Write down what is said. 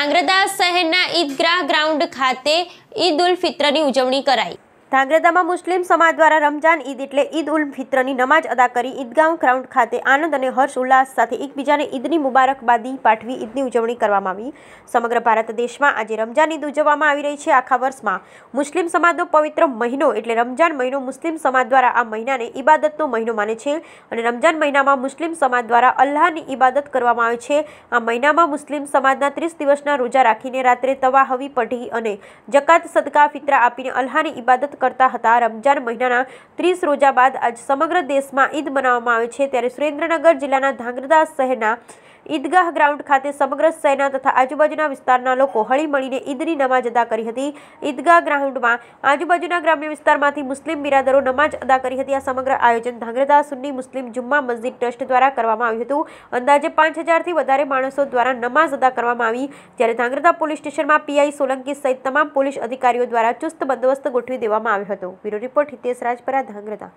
ધાંગ્રધા શહેરના ઈદગાહ ગ્રાઉન્ડ ખાતે ઈદ ઉલ ફિત્રની ઉજવણી કરાઈ. ધાંગ્રધામાં મુસ્લિમ સમાજ દ્વારા રમજાન ઈદ એટલે ઈદ ઉલ ફિત્રની નમાજ અદા કરી ઈદગાહ ગ્રાઉન્ડ ખાતે આનંદ અને હર્ષ ઉલ્લાસ સાથે એકબીજાને ઈદની મુબારકબાદી પાઠવી ઈદની ઉજવણી કરવામાં આવી. સમગ્ર ભારત દેશમાં આજે રમજાન ઈદ ઉજવવામાં આવી રહી છે. આખા વર્ષમાં મુસ્લિમ સમાજનો પવિત્ર મહિનો એટલે રમજાન મહિનો મુસ્લિમ સમાજ દ્વારા આ મહિનાને ઇબાદતનો મહિનો માને છે અને રમજાન મહિનામાં મુસ્લિમ સમાજ દ્વારા અલ્લાહની ઇબાદત કરવામાં આવે છે. આ મહિનામાં મુસ્લિમ સમાજના ત્રીસ દિવસના રોજા રાખીને રાત્રે તવાહવી પઢી અને જકાત, સદકા, ફિત્રા આપીને અલ્લાહની ઇબાદત કરતા હતા. રમજાન મહિનાના ત્રીસ રોજા બાદ આજ સમગ્ર દેશમાં ઈદ મનાવવામાં આવે છે. ત્યારે સુરેન્દ્રનગર જિલ્લાના ધાંગધ્રા શહેરના ઈદગાહ ગ્રાઉન્ડ ખાતે સમગ્ર શહેરના તથા આજુબાજુના વિસ્તારના લોકો હળી મળીને ઈદની નમાજ અદા કરી હતી. ઈદગાહ ગ્રાઉન્ડમાં આજુબાજુના ગ્રામ્ય વિસ્તારમાંથી મુસ્લિમ બિરાદરો નમાજ અદા કરી હતી. આ સમગ્ર આયોજન ધાંગધ્રા સુન્ની મુસ્લિમ જુમ્મા મસ્જિદ ટ્રસ્ટ દ્વારા કરવામાં આવ્યું હતું. અંદાજે પાંચ હજારથી વધારે માણસો દ્વારા નમાઝ અદા કરવામાં આવી. જ્યારે ધાંગધ્રા પોલીસ સ્ટેશનમાં પીઆઈ સોલંકી સહિત તમામ પોલીસ અધિકારીઓ દ્વારા ચુસ્ત બંદોબસ્ત ગોઠવી દેવામાં આવ્યો હતો. Bureau report Hitesh Rajpara, Dhrangadhra.